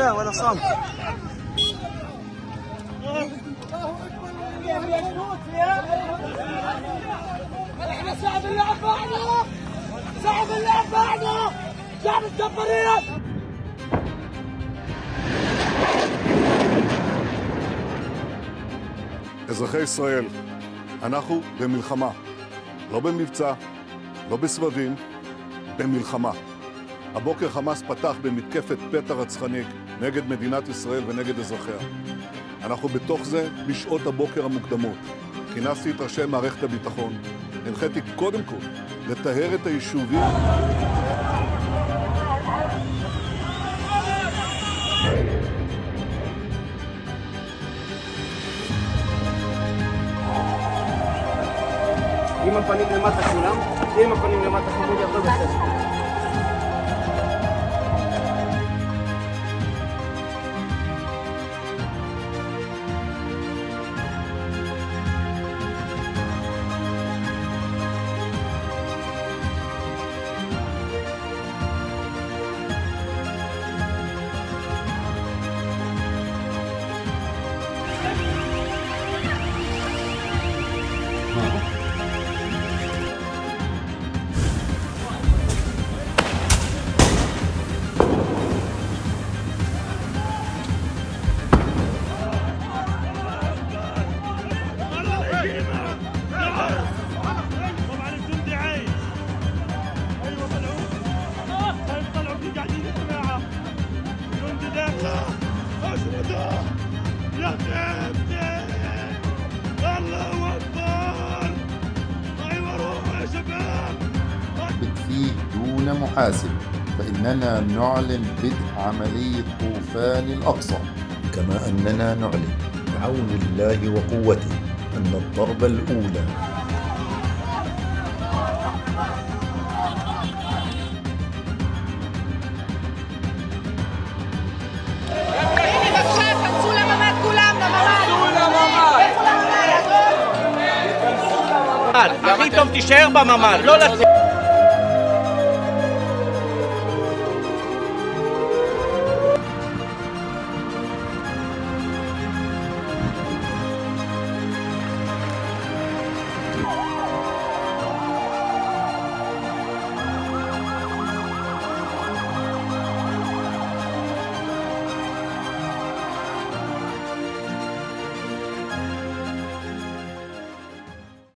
لا ولا صامت احنا شعب اللعب بعده شعب اللعب بعده شعب الجبارين אזרחי ישראל, אנחנו במלחמה. לא במבצע, לא בסבבים, במלחמה. הבוקר חמאס פתח במתקפת פתע רצחנית נגד מדינת ישראל ונגד אזרחיה. אנחנו בתוך זה משעות הבוקר המוקדמות. כינסתי את ראשי מערכת הביטחון. הנחיתי קודם כל לטהר את היישובים עם הפנים למטה כולם, עם הפנים למטה חמוד הכל בסדר. فيه دون محاسب فإننا نعلن بدء عملية طوفان الأقصى. كما أننا نعلن بعون الله وقوته أن الضربة الأولى. לממ"ד. הכי טוב תישאר בממ"ד, לא לצאת.